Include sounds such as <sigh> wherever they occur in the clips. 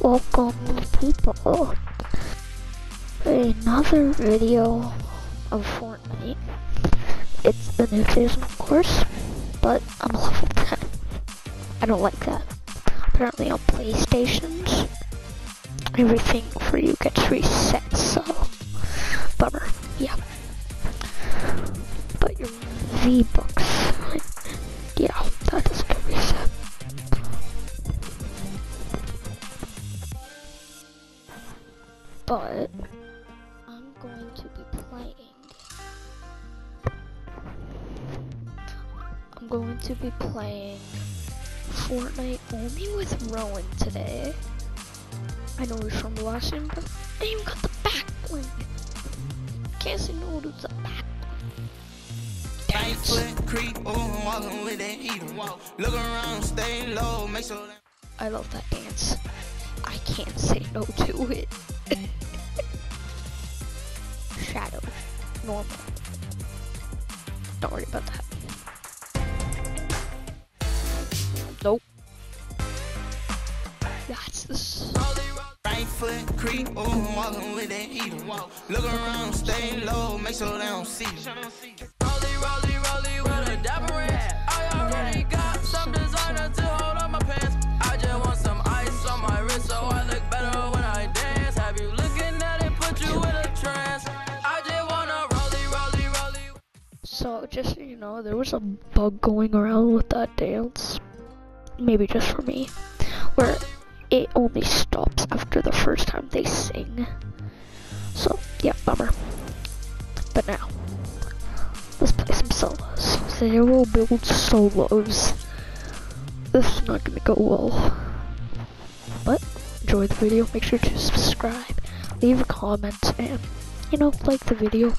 welcome people. Another video of Fortnite. It's the new season, of course, but I'm level 10. I don't like that. Apparently on PlayStations, everything for you gets reset, so bummer. Yeah. But your V-Bucks, to be playing Fortnite only with Ronin today. I know he's from the last game, but I even got the back bling. Can't say no to the back Right foot creep, walking with that. Look around, stay low, make sure that. I love that dance. I can't say no to it. <laughs> Shadow. Normal. Don't worry about that. Right foot creep, oh, walking with that heater. Look around, stay low, make sure they don't see you. Rolly, rolly, rolly with a dapper ranch. I already got some designer to hold on my pants. I just want some ice on my wrist so I look better when I dance. Have you looking at it, put you in a trance. I just wanna rolly, rolly, rolly. So, just so you know, there was a bug going around with that dance. Maybe just for me. Where it only stops after the first time they sing. So, yeah, bummer. But now, let's play some solos. They will build solos. This is not gonna go well. But, enjoy the video, make sure to subscribe, leave a comment, and, you know, like the video.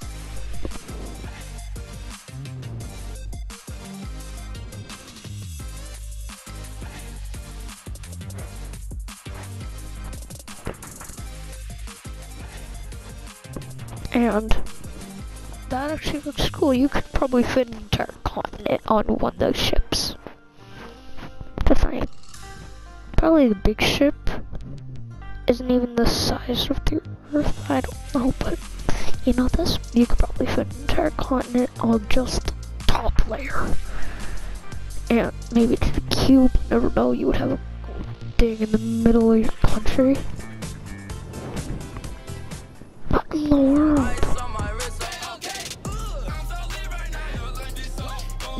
And that actually looks cool. You could probably fit an entire continent on one of those ships. The thing. Probably the big ship isn't even the size of the Earth. I don't know, but you know this? You could probably fit an entire continent on just the top layer. And maybe to the cube, you never know, you would have a thing in the middle of your country. What in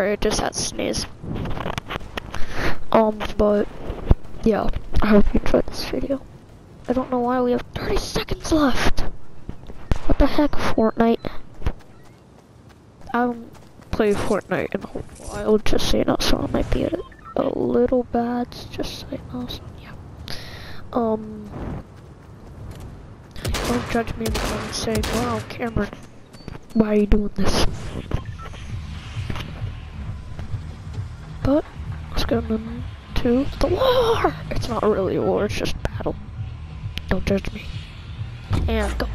I just had to sneeze. Um, but yeah, I hope you enjoyed this video. I don't know why we have 30 seconds left. What the heck, Fortnite? I haven't Fortnite in a while, just so you know, so I might be a, a little bad, just so you know, so yeah. Um, don't judge me comments saying, wow, Cameron, why are you doing this? Let's go into the war. It's not really a war; it's just battle. Don't judge me. And go.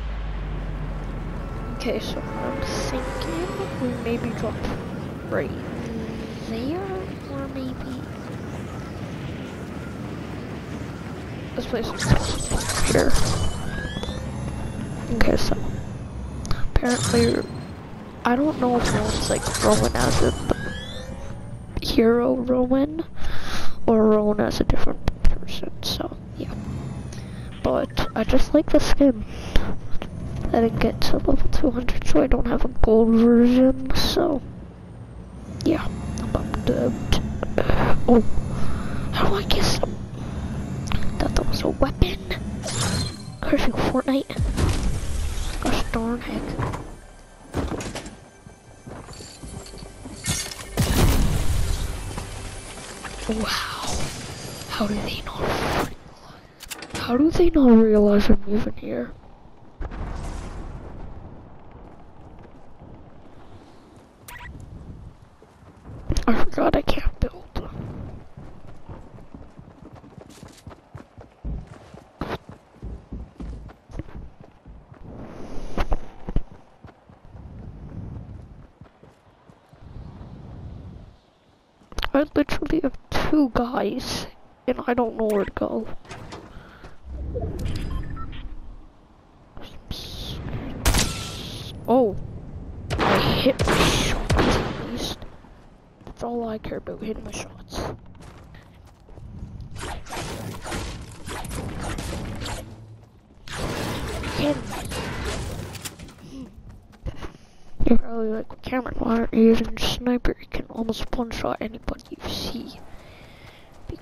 Okay, so I'm thinking we maybe drop right there, or maybe this place is here. Okay, so apparently I don't know if one's like as it, but hero Ronin or Ronin as a different person, so yeah. But I just like the skin. I didn't get to level 200, so I don't have a gold version, so yeah, I'm bummed. Oh, how do I guess them? Thought that was a weapon. Curse you, Fortnite. Gosh darn heck. Wow. How do they not? realize? How do they not realize I'm even here? I forgot I can't build. I literally have and I don't know where to go. Oh, I hit my shots at least. That's all I care about, hitting my shots. You're probably like, Cameron, why aren't you using sniper? You can almost one shot anybody you see.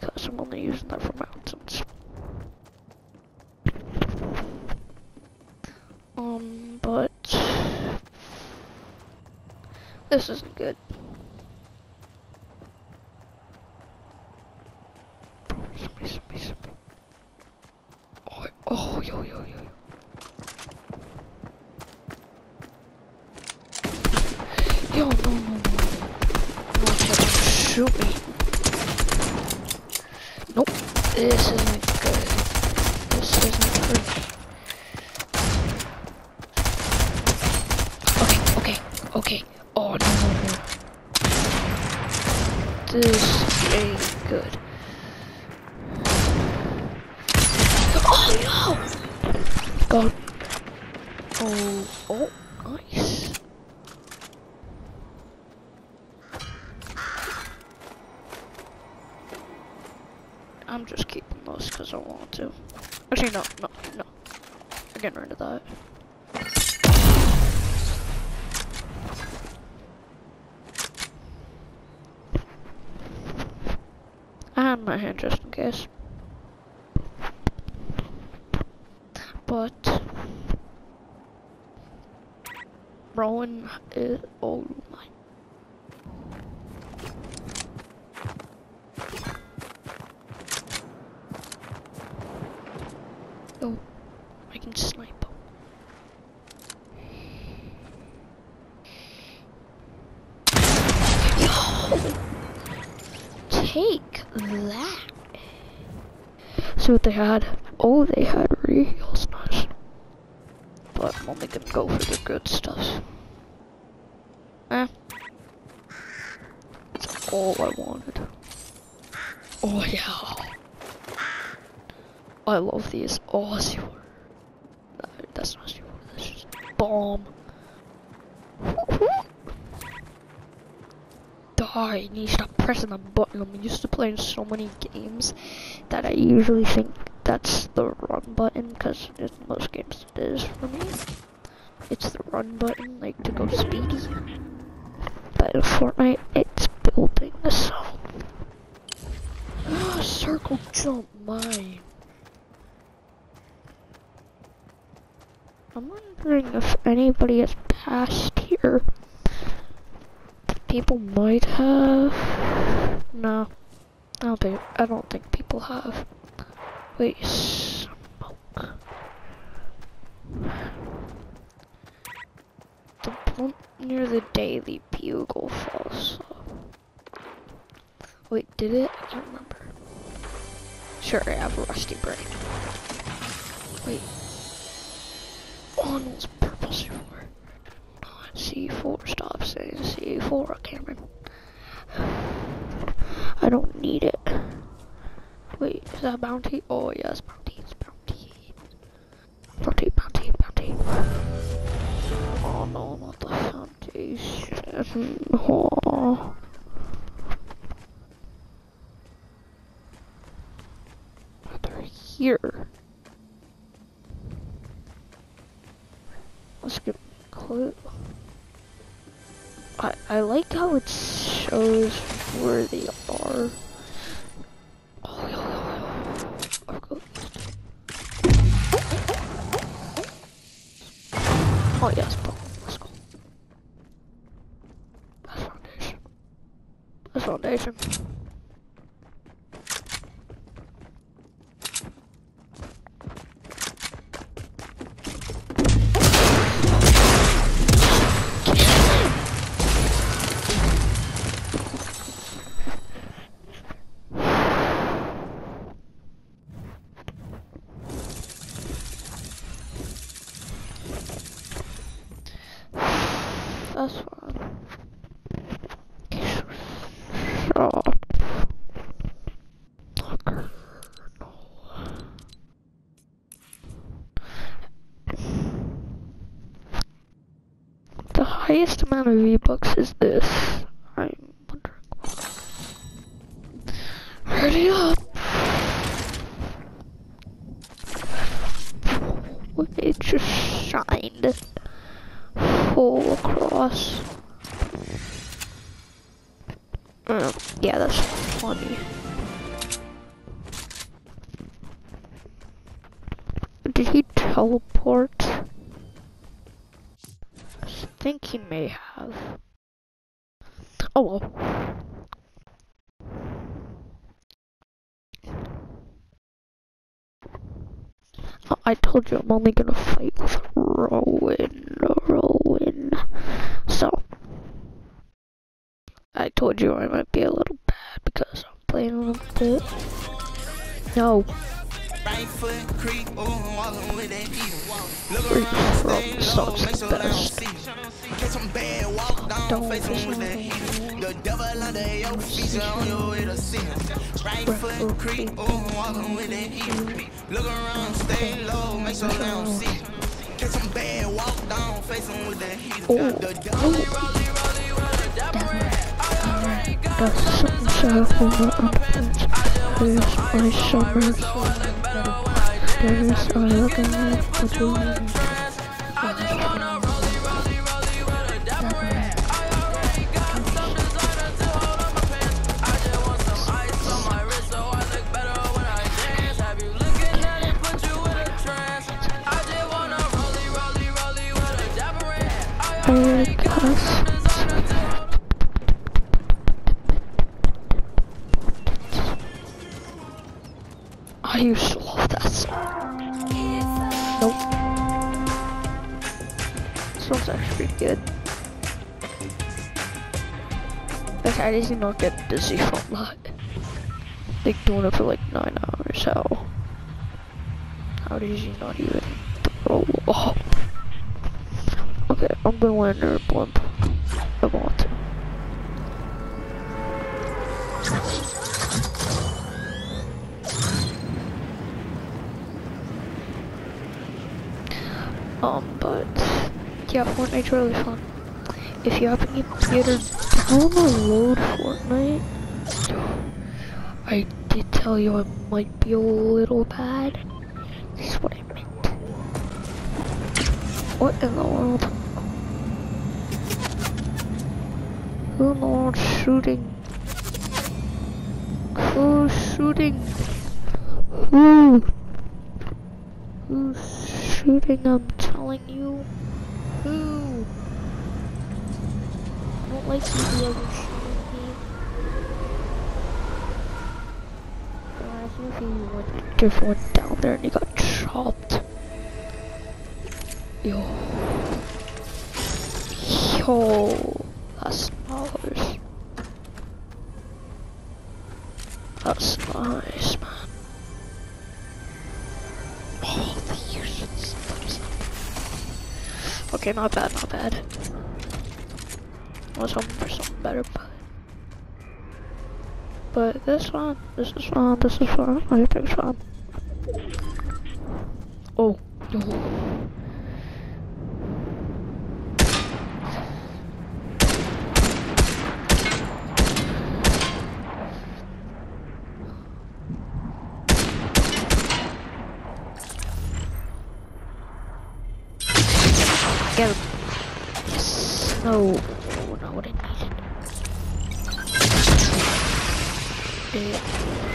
Because I'm only using that for mountains. Um, but this isn't good. Somebody, somebody, somebody. Oh, oh, yo, yo, yo. Yo, no, no, no. No, don't shoot me. Nope. This isn't good. This isn't good. Okay, okay, okay. Oh, no, no, no. This ain't good. Oh, no! God. Oh, oh, nice. I'm just keeping those because I want to. Actually, no, no, no. I'm getting rid of that. And my hand just in case. But Ronin is oh my Oh, I can snipe. Take that. See what they had. Oh, they had reels. Nice. But I'm only gonna go for the good stuff. Eh. That's all I wanted. Oh yeah. I love these. Oh, C4. No, that's not C4. That's just bomb. Die. You stop pressing the button. I'm used to playing so many games that I usually think that's the run button because in most games it is for me. It's the run button, like to go speedy. But in Fortnite, it's building so. Ah, <gasps> circle jump mine. I'm wondering if anybody has passed here. People might have. No, I don't think. I don't think people have. Wait, smoke. The bump near the Daily Bugle falls off. Wait, did it? I can't remember. Sure, I have a rusty brain. Wait. Oh, it's purple C4. Not C4. Stop saying C4, Cameron. I don't need it. Wait, is that bounty? Oh, yes, bounty. It's bounty. Bounty, bounty, bounty. Oh, no, not the foundation. <laughs> Oh. They're here. Let's get a clue. I, I like how it shows where they are. Oh, yes, bro. Let's go. That's foundation. That's foundation. Amount of V-Bucks is this. I'm wondering. Hurry up! It just shined full across. Uh, yeah, that's funny. Did he teleport? I think he may have. Oh well. Oh, I told you I'm only gonna fight with Ronin. Ronin. So. I told you I might be a little bad because I'm playing a little bit. No. Right foot creep, ooh, with that. Look around, stay low, make sure they don't see. Catch some bad, walk down, face with that heat. Under your feet, on your way to sin. Right foot creep, ooh, walking with that heat. Look around, stay low, make sure they don't see. Catch some bad, walk down, face 'em with that heat. The Oh. The devil Got something so over underpants. There's my song. There's I look at the blue. One's actually pretty good. How does he not get dizzy from <laughs> that? Like, doing it for like nine hours, how? How does he not even throw? Okay, I'm gonna win another blimp. I want to. Um, but yeah, Fortnite's really fun. If you have any computer, download Fortnite. I did tell you I might be a little bad. This is what I meant. What in the world? Who in the world shooting? Who's shooting? Who? Who's shooting? I'm telling you. Who? I don't like you ever shooting me. Imagine if you went, just went down there and you got chopped. Yo. Yo. Okay, not bad, not bad. I was hoping for something better, but... But this one, this is fun, this is fun, everything's fun. Oh, no. Him. Yes. No. Not what I needed.